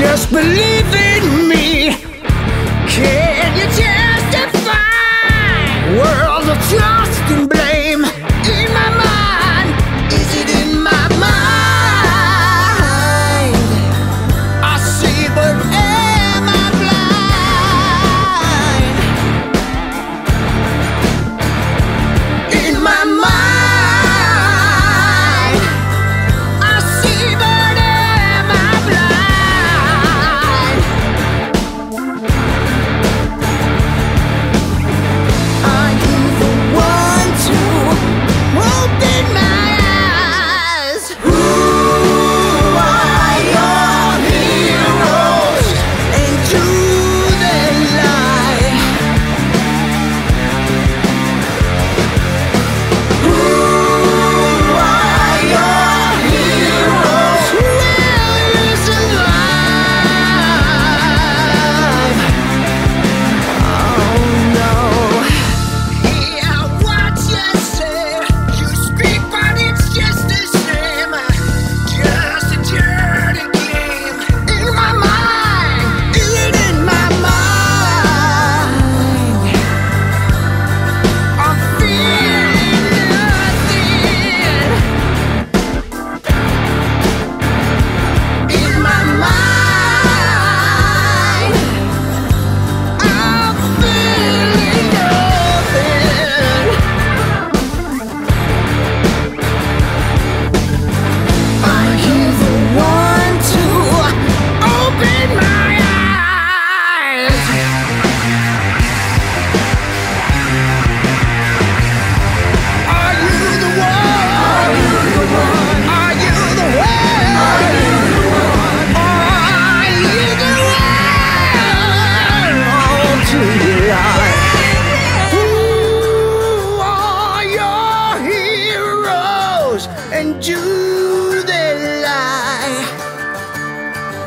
Just believe in me.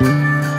Who